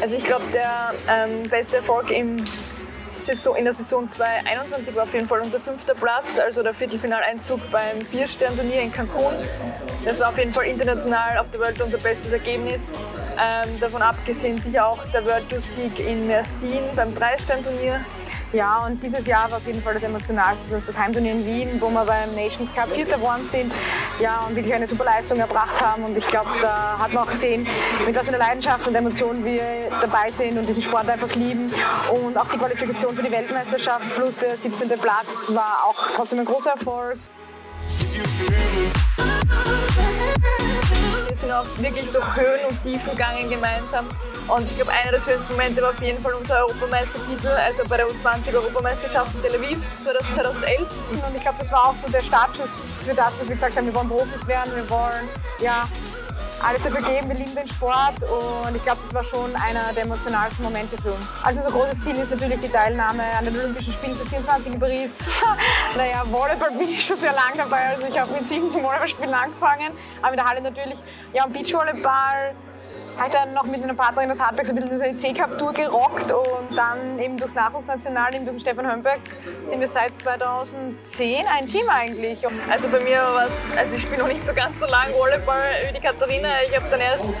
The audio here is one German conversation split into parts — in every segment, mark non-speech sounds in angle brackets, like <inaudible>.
Also ich glaube, der ähm, beste Erfolg im Saison, in der Saison 2021 war auf jeden Fall unser fünfter Platz, also der Viertelfinaleinzug beim Vier-Stern-Turnier in Cancun. Das war auf jeden Fall international auf der Welt unser bestes Ergebnis. Ähm, davon abgesehen sicher auch der World Tour-Sieg in Mersin beim Drei-Stern-Turnier. Ja, und dieses Jahr war auf jeden Fall das emotionalste für uns das Heimturnier in Wien, wo wir beim Nations Cup Vierter geworden sind ja, und wirklich eine super Leistung erbracht haben. Und ich glaube, da hat man auch gesehen, mit was für einer Leidenschaft und Emotion wir dabei sind und diesen Sport einfach lieben. Und auch die Qualifikation für die Weltmeisterschaft plus der 17. Platz war auch trotzdem ein großer Erfolg. Wir sind auch wirklich durch Höhen und Tiefen gegangen gemeinsam. Und ich glaube, einer der schönsten Momente war auf jeden Fall unser Europameistertitel, also bei der U20-Europameisterschaft in Tel Aviv 2011. Und ich glaube, das war auch so der Startschuss für das, dass wir gesagt haben, wir wollen Profis werden, wir wollen ja, alles dafür geben, wir lieben den Sport und ich glaube, das war schon einer der emotionalsten Momente für uns. Also so großes Ziel ist natürlich die Teilnahme an den Olympischen Spielen für 24 in Paris. <laughs> naja, Volleyball bin ich schon sehr lange dabei, also ich habe mit sieben zum Volleyballspielen angefangen, aber in der Halle natürlich, ja, und Beachvolleyball habe dann noch mit einer Partnerin aus Hartberg so ein bisschen die C-Cup-Tour gerockt und dann eben durchs Nachwuchsnational, eben durch Stefan Hömberg, sind wir seit 2010 ein Team eigentlich. Also bei mir war es, also ich spiele noch nicht so ganz so lange Volleyball wie die Katharina. Ich habe dann erst mit,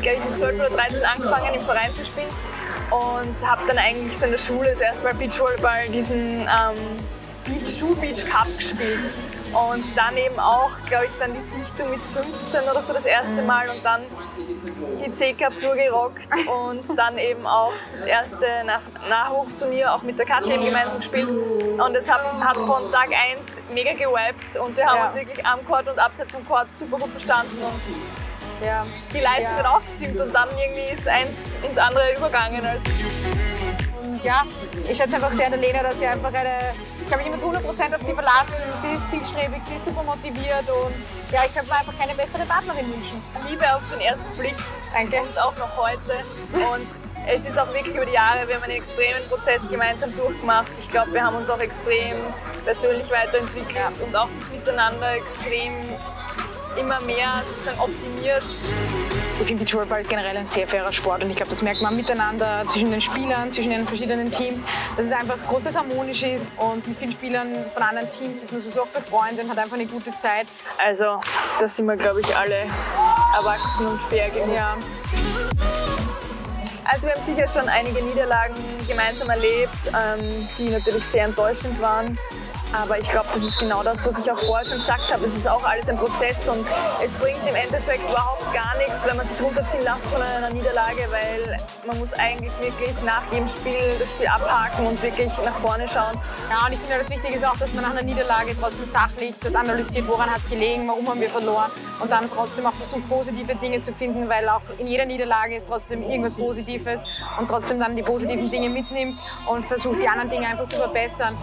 ich, mit 12 oder 13 angefangen, im Verein zu spielen und habe dann eigentlich so in der Schule das erste Mal Beachvolleyball diesen ähm, Beach, Schuh Beach Cup gespielt. Und dann eben auch, glaube ich, dann die Sichtung mit 15 oder so das erste Mal und dann die C-Cup durchgerockt <laughs> und dann eben auch das erste Nach Nachwuchsturnier auch mit der Katja gemeinsam gespielt. Und es hat, hat von Tag 1 mega gewiped und wir haben ja. uns wirklich am Court und abseits vom Court super gut verstanden. Und ja, die Leistung ja. hat auch gestimmt und dann irgendwie ist eins ins andere übergangen. Also ja, ich schätze einfach sehr an der Lena, dass sie einfach eine, ich kann mich immer zu 100% auf sie verlassen. Sie ist zielstrebig, sie ist super motiviert und ja, ich könnte mir einfach keine bessere Partnerin wünschen. Liebe auf den ersten Blick. Danke. Und auch noch heute. Und es ist auch wirklich über die Jahre, wir haben einen extremen Prozess gemeinsam durchgemacht. Ich glaube, wir haben uns auch extrem persönlich weiterentwickelt und auch das Miteinander extrem immer mehr sozusagen optimiert. Ich finde Beachvolleyball ist generell ein sehr fairer Sport und ich glaube, das merkt man miteinander zwischen den Spielern, zwischen den verschiedenen Teams, dass es einfach großes harmonisch ist und mit vielen Spielern von anderen Teams ist man sowieso auch befreundet und hat einfach eine gute Zeit. Also, da sind wir, glaube ich, alle erwachsen und fair genug. Ja. Also wir haben sicher schon einige Niederlagen gemeinsam erlebt, ähm, die natürlich sehr enttäuschend waren. Aber ich glaube, das ist genau das, was ich auch vorher schon gesagt habe. Es ist auch alles ein Prozess und es bringt im Endeffekt überhaupt gar nichts, wenn man sich runterziehen lässt von einer Niederlage, weil man muss eigentlich wirklich nach jedem Spiel das Spiel abhaken und wirklich nach vorne schauen. Ja, und ich finde, das Wichtige ist auch, dass man nach einer Niederlage trotzdem sachlich das analysiert, woran hat es gelegen, warum haben wir verloren und dann trotzdem auch versucht, positive Dinge zu finden, weil auch in jeder Niederlage ist trotzdem irgendwas Positives und trotzdem dann die positiven Dinge mitnimmt und versucht, die anderen Dinge einfach zu verbessern.